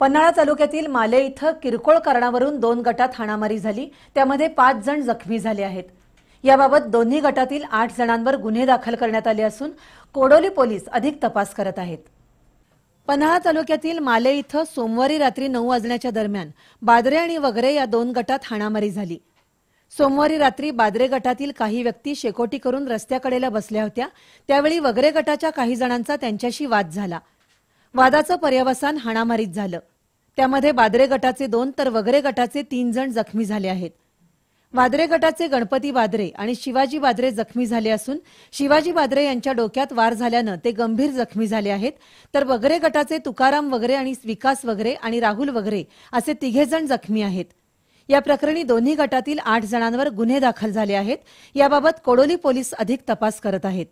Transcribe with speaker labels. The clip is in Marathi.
Speaker 1: पन्हाळा तालुक्यातील माले इथं किरकोळ कारणावरून दोन गटात हाणामारी झाली. त्यामध्ये पाच जण जखमी झाले आहेत. याबाबत दोन्ही गटातील आठ जणांवर गुन्हे दाखल करण्यात आले असून कोडोली पोलीस अधिक तपास करत आहेत. पन्हाळा तालुक्यातील माले इथं सोमवारी रात्री नऊ वाजण्याच्या दरम्यान बादरे आणि वगरे या दोन गटात हाणामारी झाली. सोमवारी रात्री बादरे गटातील काही व्यक्ती शेकोटी करून रस्त्याकडेला बसल्या होत्या. त्यावेळी वगरे गटाच्या काही जणांचा त्यांच्याशी वाद झाला. वादाचं पर्यवसान हाणामारीत झालं. त्यामध्ये बादरे गटाचे दोन तर वगरे गटाचे तीन जण जखमी झाले आहेत. वादरे गटाचे गणपती बादरे आणि शिवाजी बादरे जखमी झाले असून शिवाजी बादरे यांच्या डोक्यात वार झाल्यानं ते गंभीर जखमी झाले आहेत. तर वगरे गटाचे तुकाराम वगैरे आणि विकास वगैरे आणि राहुल वगैरे असे तिघे जण जखमी आहेत. या प्रकरणी दोन्ही गटातील आठ जणांवर गुन्हे दाखल झाले आहेत. याबाबत कोडोली पोलीस अधिक तपास करत आहेत.